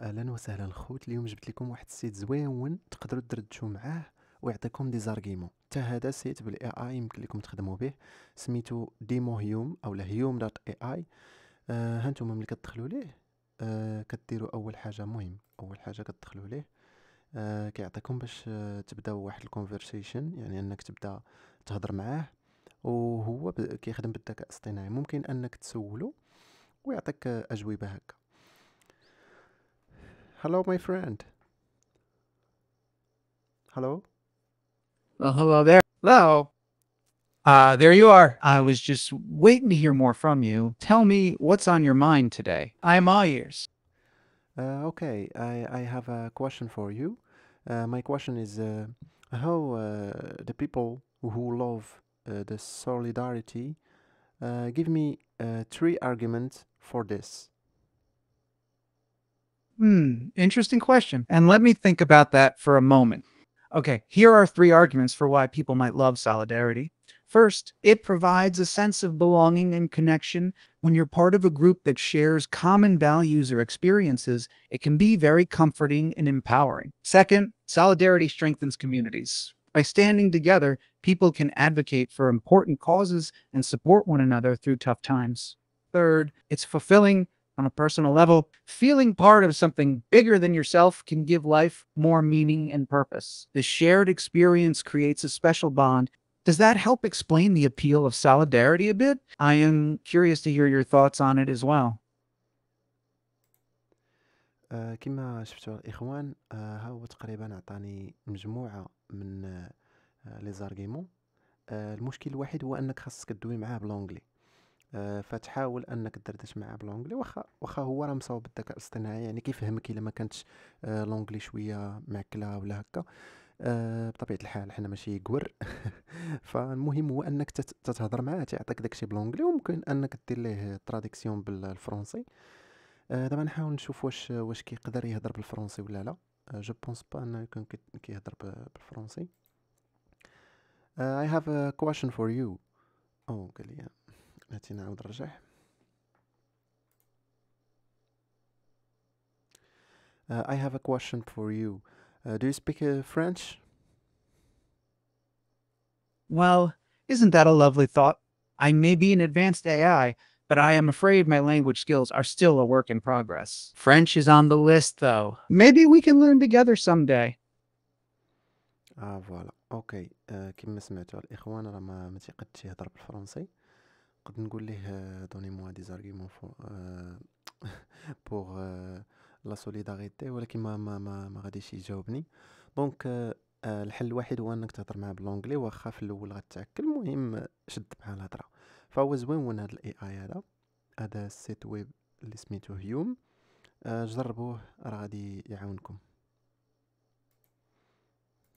أهلا وسهلا الخوت. اليوم جبت لكم واحد السيت زويون تقدروا تدردشوا معاه ويعطيكم دي زارغيمون حتى هذا سيت بالإي آي يمكن لكم تخدموا به. سميتو ديمو هيوم أو هيوم دوت إي آي. آه هانتوما ملي كتدخلوا ليه آه كديروا أول حاجة مهم. أول حاجة كتدخلوا ليه آه كيعطيكم باش آه تبداو واحد الكونفرسيشن يعني أنك تبدأ تهضر معاه. وهو كيخدم بالذكاء الاصطناعي. ممكن أنك تسولو ويعطيك أجوبة هكا. Hello, my friend. Hello? Well, hello there. Hello. Uh, there you are. I was just waiting to hear more from you. Tell me what's on your mind today. I'm all ears. Uh, okay, I, I have a question for you. Uh, my question is uh, how uh, the people who love uh, the solidarity uh, give me uh, three arguments for this. Hmm, interesting question. And let me think about that for a moment. Okay, here are three arguments for why people might love solidarity. First, it provides a sense of belonging and connection. When you're part of a group that shares common values or experiences, it can be very comforting and empowering. Second, solidarity strengthens communities. By standing together, people can advocate for important causes and support one another through tough times. Third, it's fulfilling on a personal level, feeling part of something bigger than yourself can give life more meaning and purpose. The shared experience creates a special bond. Does that help explain the appeal of solidarity a bit? I am curious to hear your thoughts on it as well. آه كما شفتوا الإخوان آه ها هو تقريبا عطاني مجموعة من آه لي زارغيمون آه المشكل الوحيد هو أنك خاصك تدوي معاه بلونجلي آه فتحاول أنك تدردش معاه بلونجلي واخا واخا هو راه مصاوب بالذكاء الاصطناعي يعني كيفهمك إلا ما كانتش آه لونجلي شوية معكلة ولا هكا. آه بطبيعة الحال حنا ماشي قور فالمهم هو تت- تتهضر معاه تيعطيك داكشي بلونجلي وممكن أنك دير ليه تراديكسيون بالفرنسي. آه، دابا نحاول نشوف واش واش كيقدر يهضر بالفرنسي ولا لا. جو بونس با أنه يكون كي- كيهضر بالفرنسي. آه، I have a question for you. أو قال لي هاتي نعاود نرجع آه، I have a question for you Uh, do you speak uh, French? Well, isn't that a lovely thought? I may be an advanced AI, but I am afraid my language skills are still a work in progress. French is on the list, though. Maybe we can learn together someday. اه فوالا اوكي آه كما سمعتوا الاخوان راه ما ما تيقدش يهضر بالفرنسي قد نقول ليه دوني موا دي زارغيمون بوغ لا سوليداريتي ولكن ما ما ما, ما غاديش يجاوبني. دونك آه آه، الحل الوحيد هو إنك تهضر معاه بالونجلي واخا في الأول غتعكل المهم شد مع الهضرة. فهو زوين هذا الاي اي هذا؟ هذا السيت ويب اللي سميتو هيوم آه جربوه راه غادي يعاونكم.